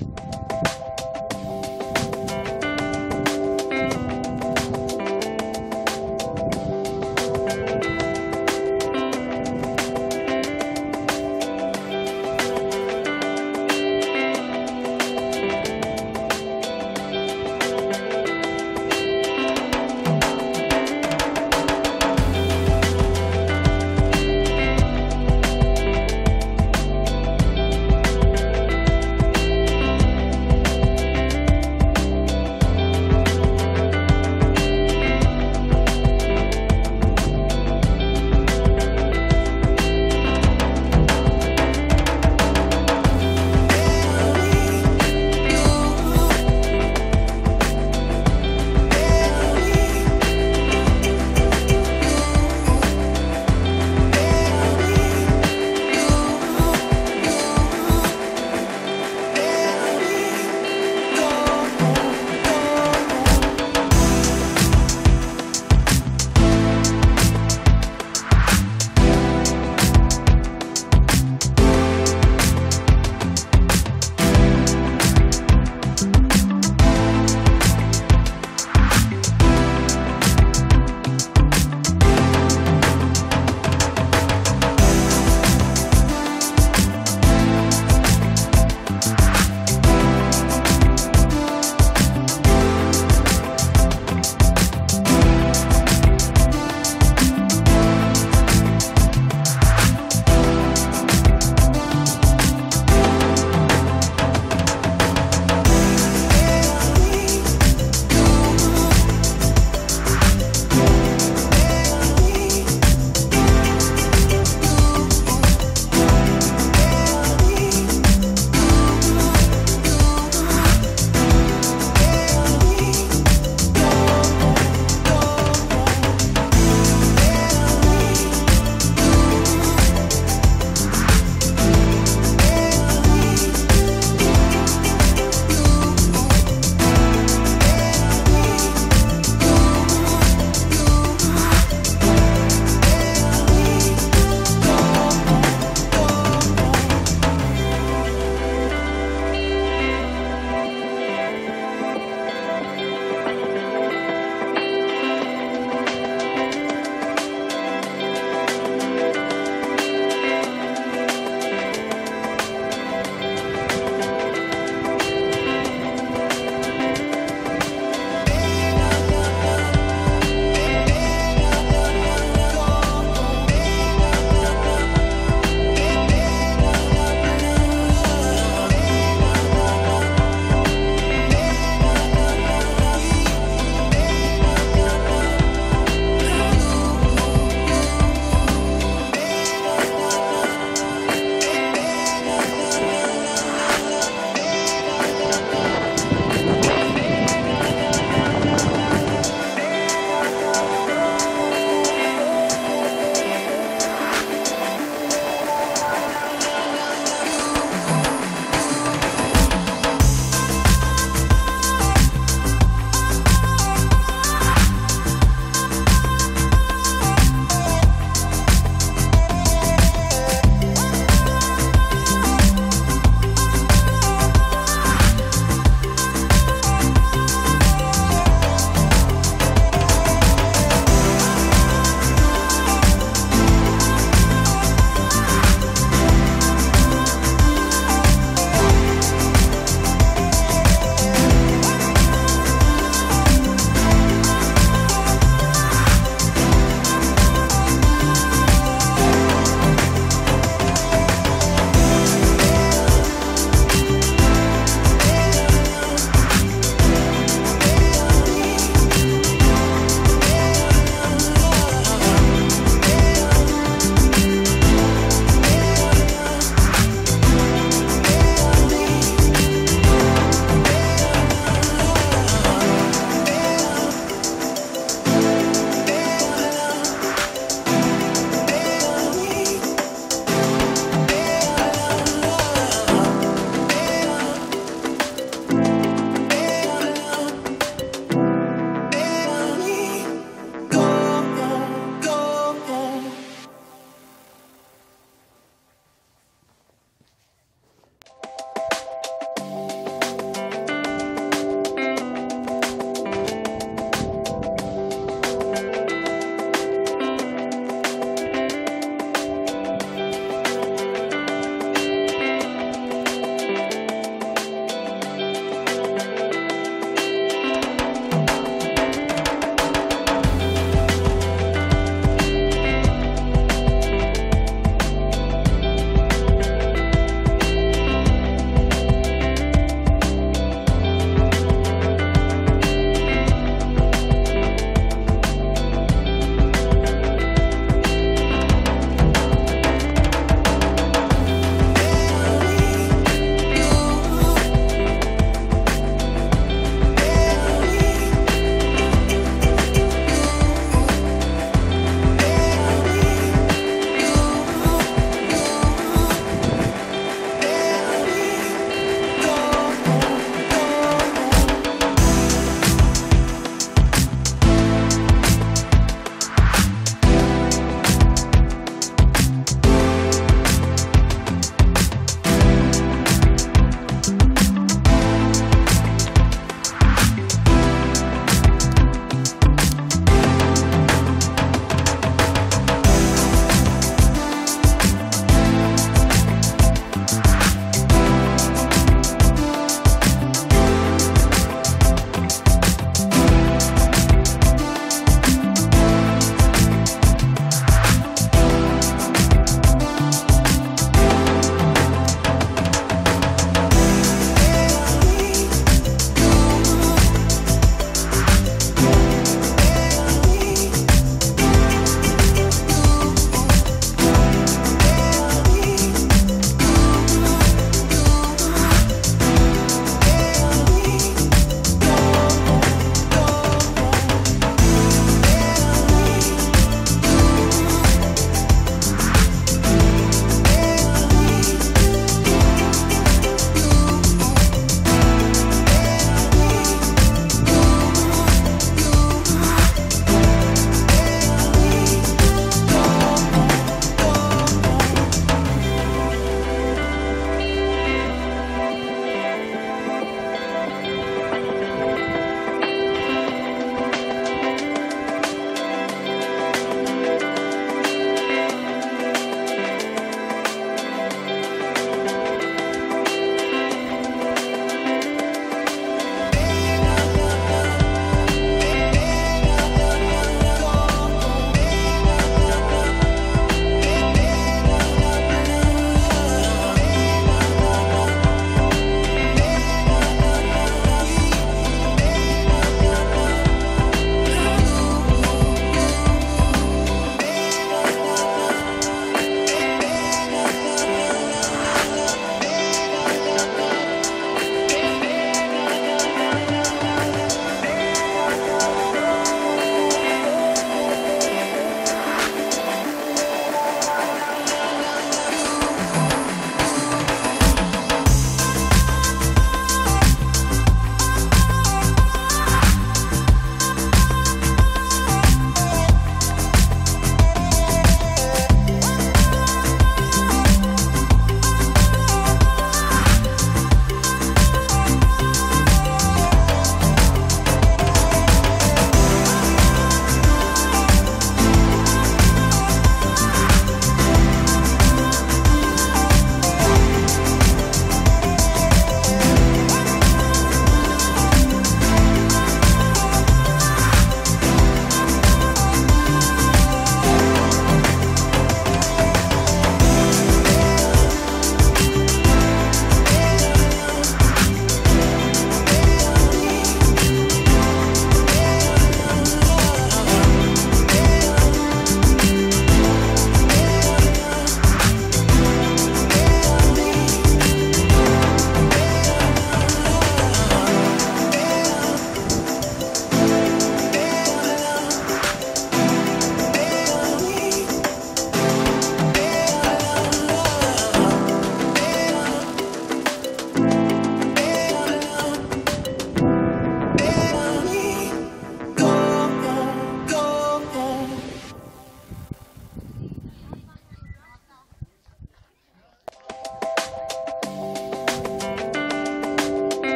you